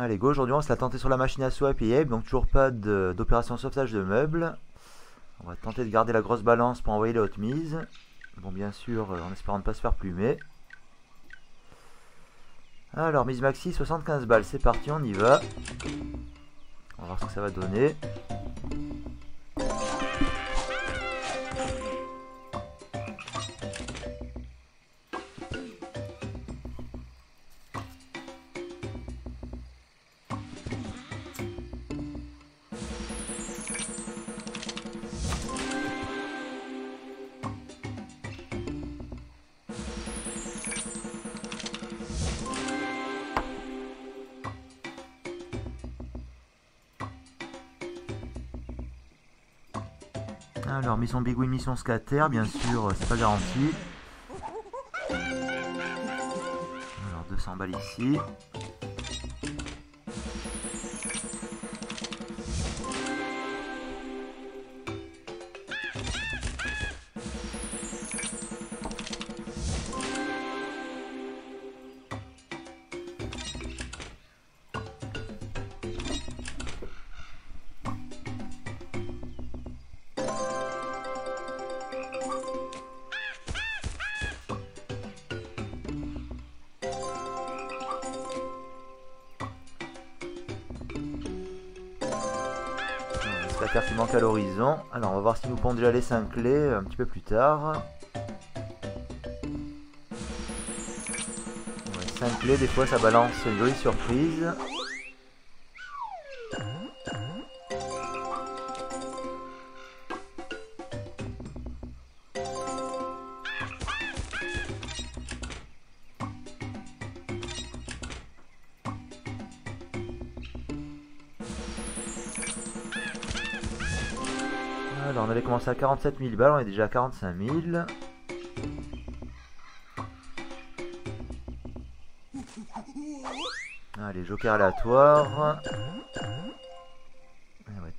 Allez, go, aujourd'hui on se la tenter sur la machine à swap et donc toujours pas d'opération sauvetage de meubles. On va tenter de garder la grosse balance pour envoyer les hautes mises. Bon, bien sûr, euh, en espérant ne pas se faire plumer. Alors, mise maxi, 75 balles, c'est parti, on y va. On va voir ce que ça va donner. Alors, mission Big mission Scatter, bien sûr, c'est pas garanti. Alors, 200 balles ici. Alors on va voir si nous pond déjà les 5 clés un petit peu plus tard. 5 clés, des fois ça balance une jolie surprise. À 47 000 balles, on est déjà à 45 000. Allez, joker aléatoire.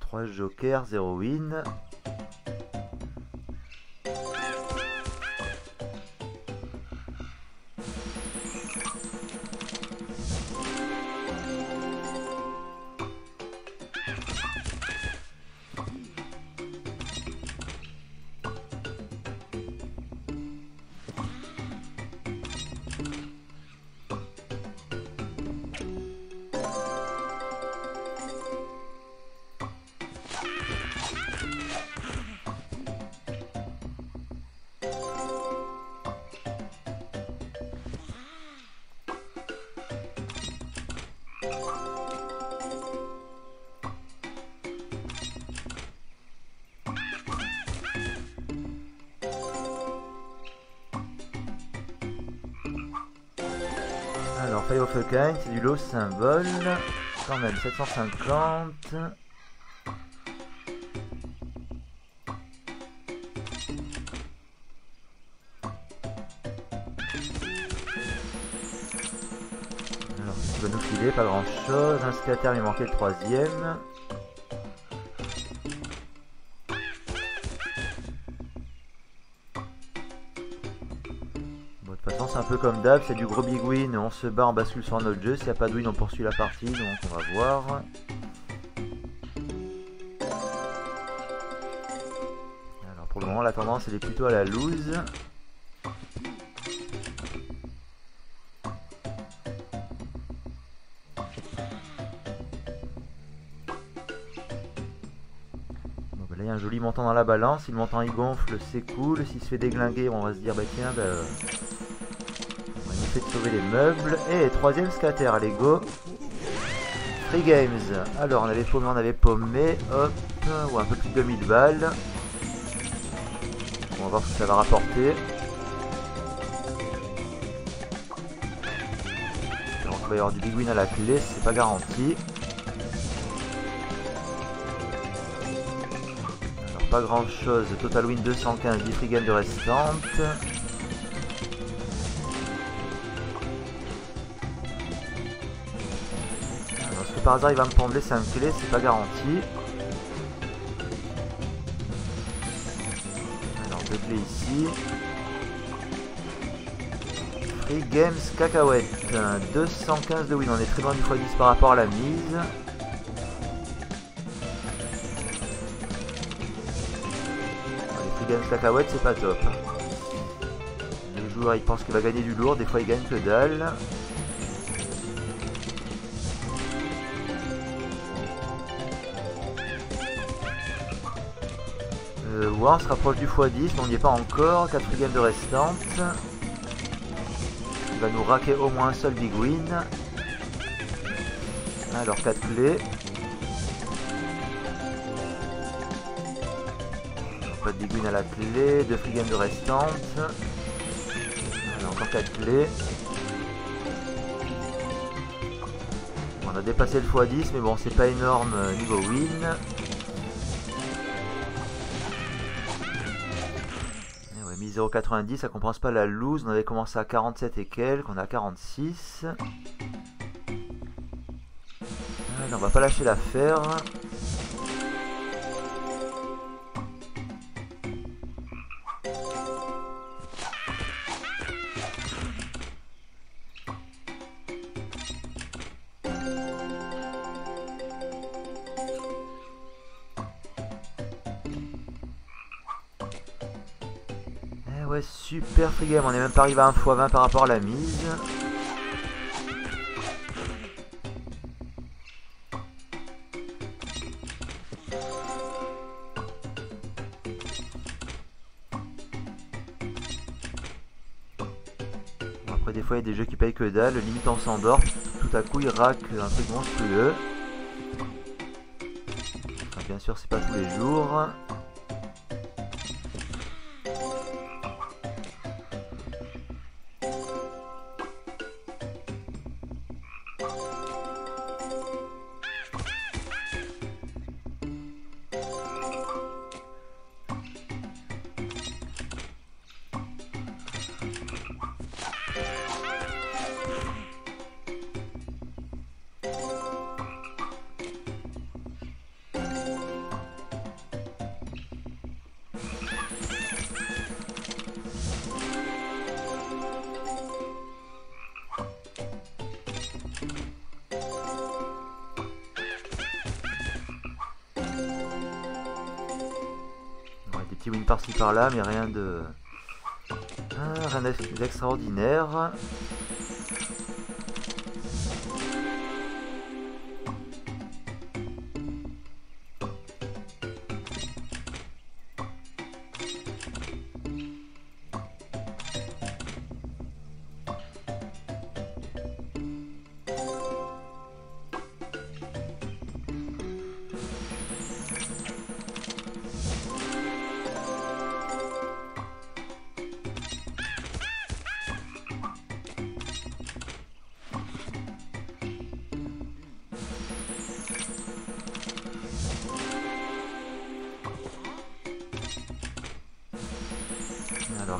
3 jokers, 0 win. C'est du lot symbole. Quand même, 750. Alors, ce qui va nous filer, pas grand chose. Un scatter, il manquait le troisième. Un peu comme d'hab, c'est du gros big win, on se bat, on bascule sur un autre jeu. S'il n'y a pas de win, on poursuit la partie, donc on va voir. Alors pour le moment, la tendance elle est plutôt à la loose. là il y a un joli montant dans la balance, si le montant il gonfle c'est cool, s'il se fait déglinguer on va se dire bah tiens bah, de sauver les meubles. Et troisième scatter, allez go Free Games, alors on avait paumé, on avait paumé, hop, ou un peu plus de 2000 balles. On va voir ce que ça va rapporter. Donc il va y avoir du big win à la clé, c'est pas garanti. pas grand chose. Total win 215, 10 free game de restante. Par hasard il va me prendre les 5 clés C'est pas garanti. Alors, deux clés ici. Free Games Cacahuète. 215 de win, on est très loin du x10 par rapport à la mise. Les Free Games Cacahuète, c'est pas top. Hein. Le joueur il pense qu'il va gagner du lourd, des fois il gagne que dalle. On se rapproche du x10, mais on n'y est pas encore. 4 games de restantes. Il va nous raquer au moins un seul big win. Alors 4 clés. Pas de big win à la clé. 2 free games de restantes. encore 4 clés. On a dépassé le x10, mais bon, c'est pas énorme euh, niveau win. 0,90, ça compense pas la loose. On avait commencé à 47 et quelques, on a 46. on va pas lâcher l'affaire. On est même pas arrivé à 1 x 20 par rapport à la mise. après des fois il y a des jeux qui payent que dalle, limite on s'endort, tout à coup il rack un truc monstrueux. bien sûr c'est pas tous les jours. Par-ci par-là, mais rien de... Ah, rien d'extraordinaire.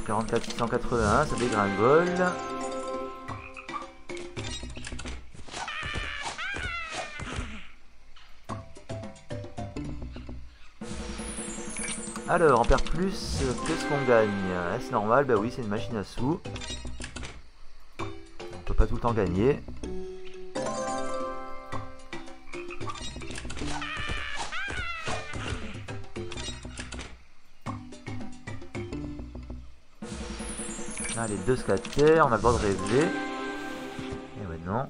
Alors 44 681, ça dégringole. Alors, on perd plus que ce qu'on gagne. Est-ce normal? Bah oui, c'est une machine à sous. On peut pas tout le temps gagner. Les deux scaters, on a le droit de rêver. Et ouais, non.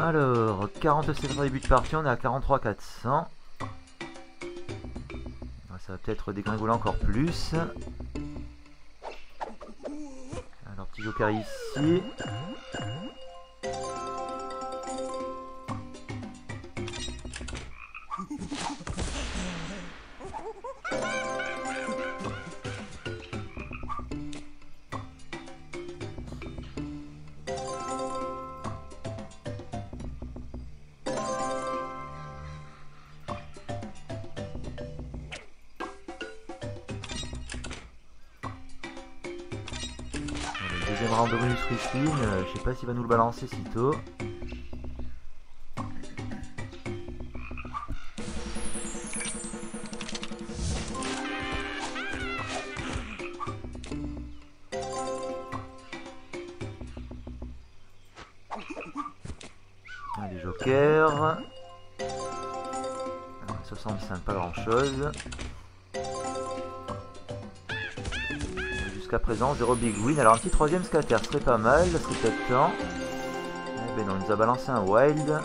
Alors, 47 début de partie, on est à 43 400. Ça va peut-être dégringoler encore plus. Petit joker ici. Sais pas s'il va nous le balancer si tôt. Allez, joker. 65, pas grand chose. Jusqu'à présent, 0 big. Alors un petit troisième scatter serait pas mal, serait peut-être temps. Eh ben non, il nous a balancé un wild.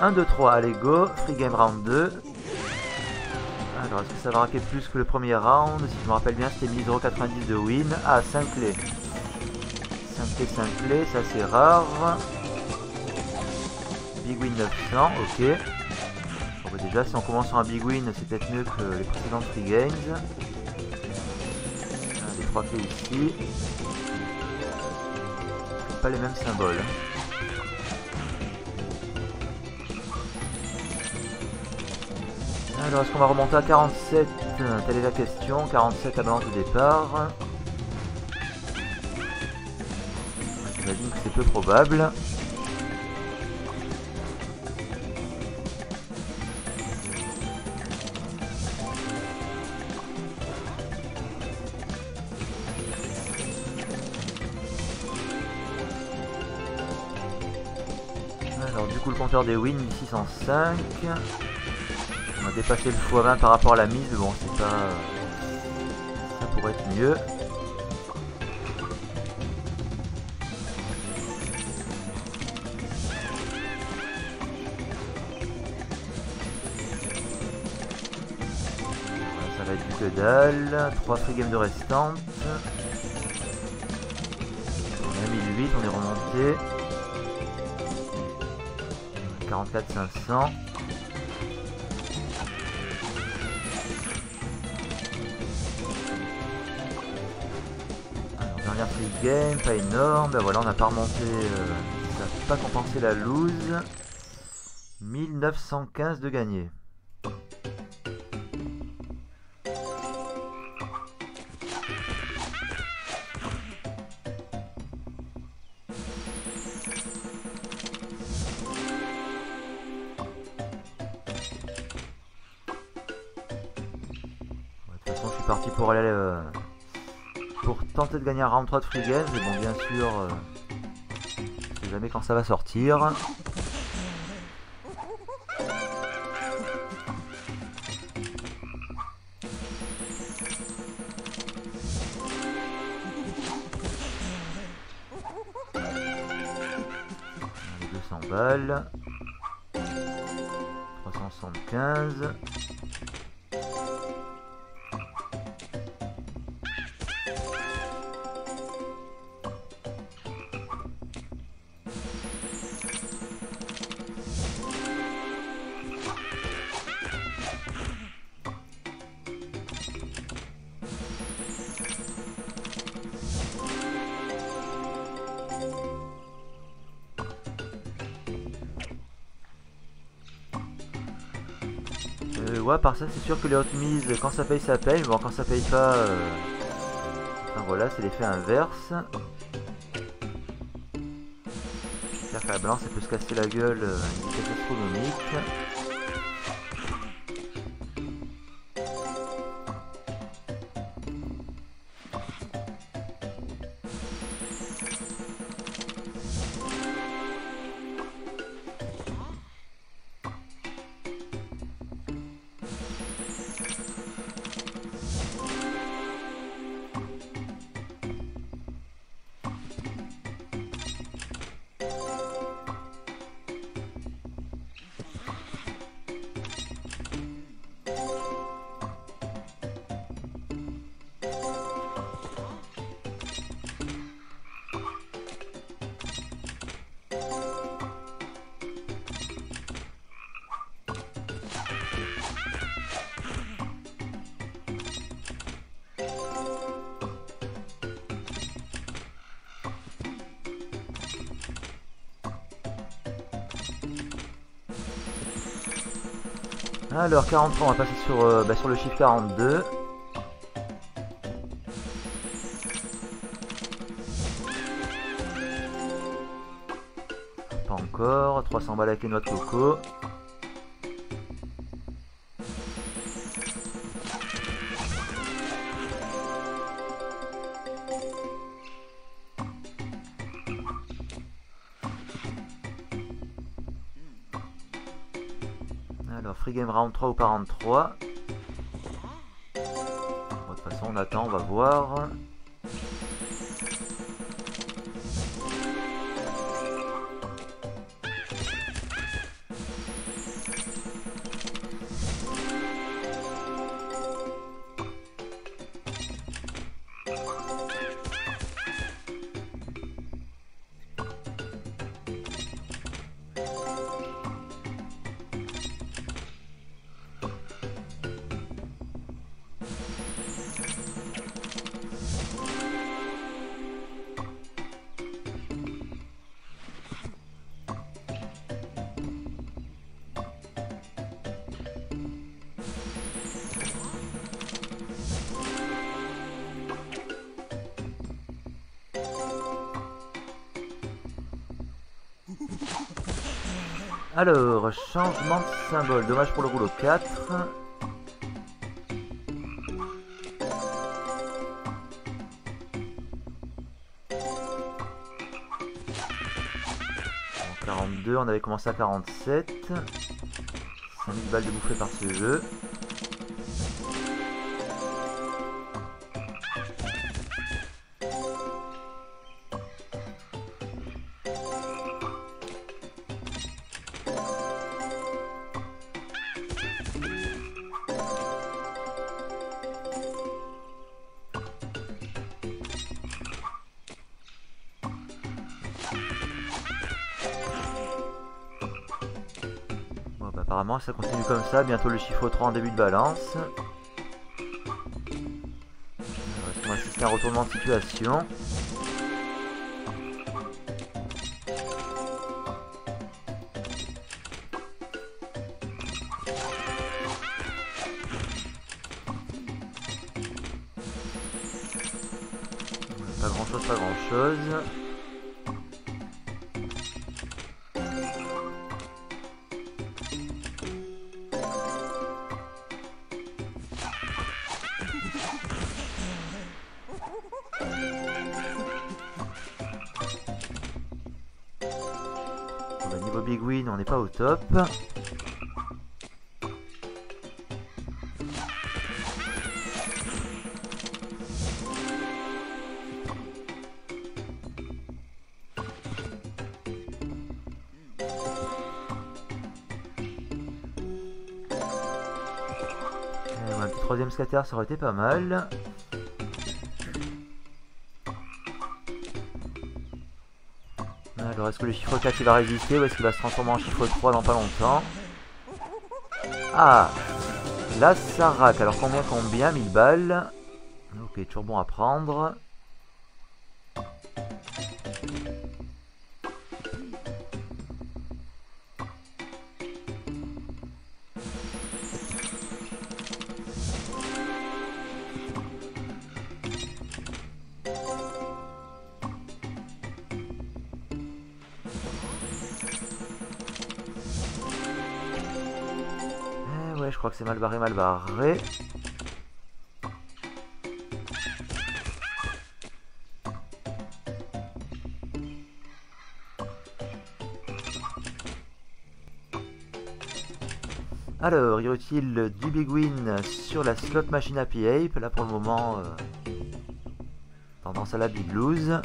« 1, 2, 3, allez go, free game round 2, alors, est-ce que ça va raquer plus que le premier round Si je me rappelle bien, c'était 1090 de win. Ah, 5 clés. 5 clés, 5 clés, ça c'est rare. Big win 900, ok. Bon, bah, déjà, si on commence sur un big win, c'est peut-être mieux que les précédentes free games. Ah, les 3 clés ici. Pas les mêmes symboles. Est-ce qu'on va remonter à 47 Telle est la question. 47 à balance de départ. J'imagine que c'est peu probable. Alors du coup le compteur des wins 605 dépassé le x20 par rapport à la mise, bon c'est pas... Ça pourrait être mieux. ça va être que dalle. 3 free games de restantes. On a 1008, on est remonté. 44 500. Free game, pas énorme. Ben voilà, on n'a pas remonté. Euh, ça n'a pas compensé la lose. 1915 de gagné. De gagner un round 3 de free mais bon bien sûr, euh, je sais jamais quand ça va sortir. Les 200 balles. 375. Euh, ouais, par ça, c'est sûr que les hautes mises, quand ça paye, ça paye. Bon, quand ça paye pas, euh... voilà, c'est l'effet inverse. J'espère que la balance, elle peut se casser la gueule euh, une vitesse Alors 43, on va passer sur, euh, bah, sur le chiffre 42. Pas encore, 300 balles avec les noix de coco. Game round 3 ou 43. de toute façon, on attend, on va voir. Alors, changement de symbole. Dommage pour le rouleau 4. En 42, on avait commencé à 47. 5000 balles de bouffées par ce jeu. Ça continue comme ça. Bientôt le chiffre 3 en début de balance. On va un retournement de situation. Troisième scatter, ça aurait été pas mal. Alors, est-ce que le chiffre 4 il va résister ou est-ce qu'il va se transformer en chiffre 3 dans pas longtemps? Ah Là, ça rack. Alors, combien, combien? 1000 balles. Ok, toujours bon à prendre. Je crois que c'est mal barré, mal barré. Alors, y aurait-il du Big Win sur la slot machine Happy Là, pour le moment, euh, tendance à la Big Lose.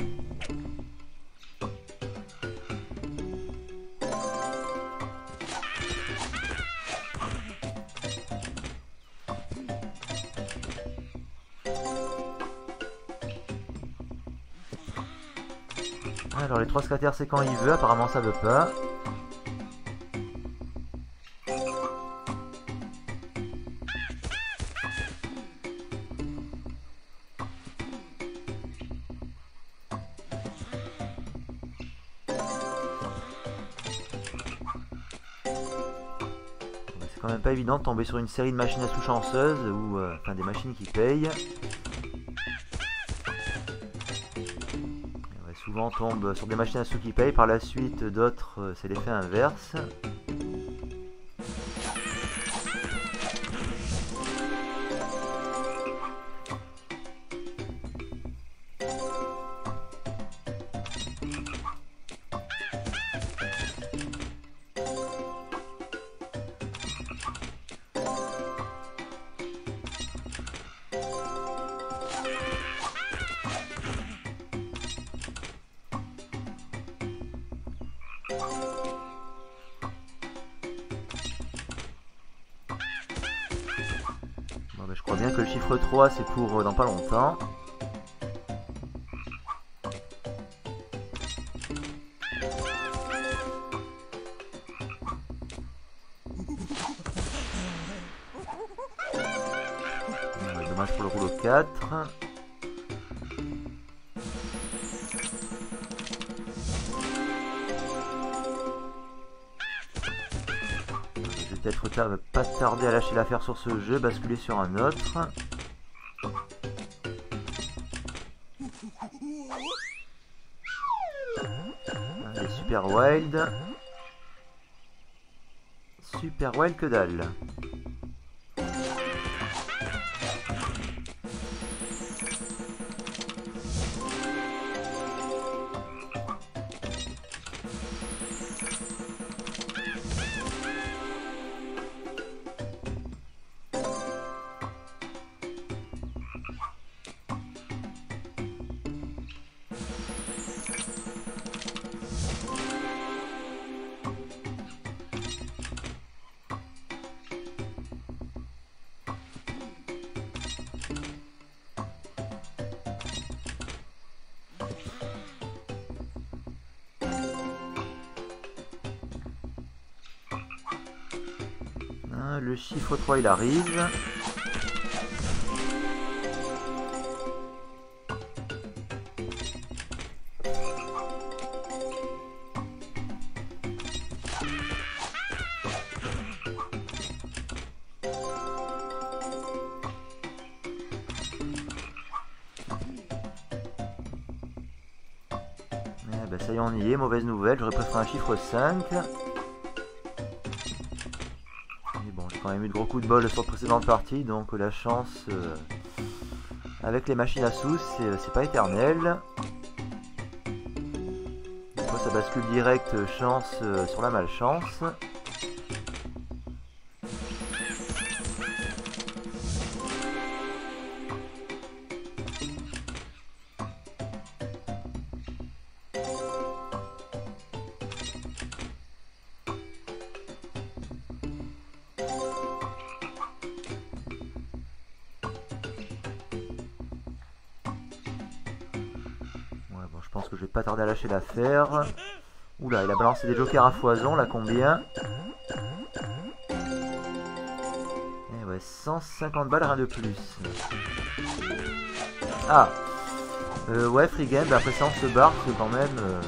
Scatters, c'est quand il veut. Apparemment, ça veut pas. quand même pas évident de tomber sur une série de machines à sous chanceuses ou euh, enfin des machines qui payent. Souvent on tombe sur des machines à sous qui payent, par la suite d'autres euh, c'est l'effet inverse. Que le chiffre 3 c'est pour euh, dans pas longtemps. À l'affaire sur ce jeu, basculer sur un autre. Super wild. Super wild que dalle. Le chiffre 3 il arrive. Eh ben, ça y est, on y est. Mauvaise nouvelle, j'aurais préféré un chiffre 5. Quand même eu de gros coups de bol sur la précédente partie, donc la chance euh, avec les machines à sous, c'est pas éternel. Ça bascule direct chance euh, sur la malchance. Lâcher l'affaire. Oula, il a balancé des jokers à foison, là combien Eh ouais, 150 balles, rien de plus. Ah euh, Ouais, free bah après ça on se barre, quand même... Euh.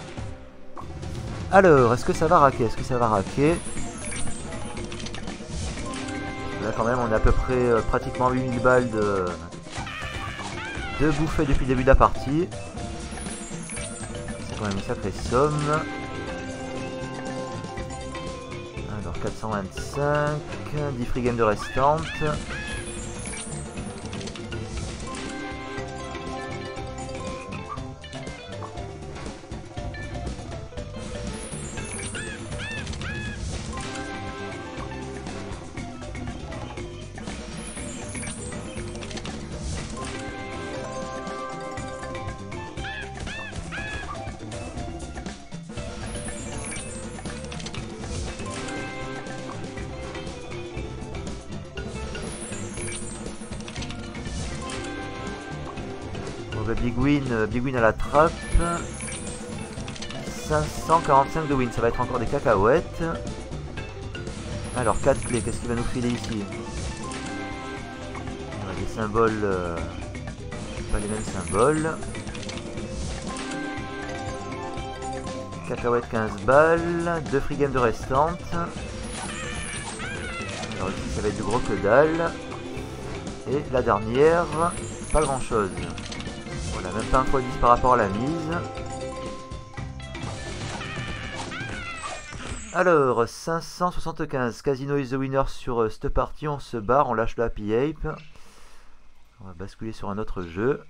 Alors, est-ce que ça va raquer? Est-ce que ça va raquer? Là quand même on est à peu près euh, pratiquement 8000 balles de... de depuis le début de la partie quand même une sacrée somme. Alors 425, 10 free games de restantes. Big Win, euh, Big Win à la trappe. 545 de win, ça va être encore des cacahuètes. Alors 4 clés, qu'est-ce qu'il va nous filer ici? Des symboles, euh, pas les mêmes symboles. Cacahuètes 15 balles, 2 free games de restantes. Alors ici ça va être du gros que dalle. Et la dernière, pas grand chose. Voilà, même pas un fois 10 par rapport à la mise. Alors, 575, Casino is the winner sur cette partie, on se barre, on lâche le Happy Ape. On va basculer sur un autre jeu.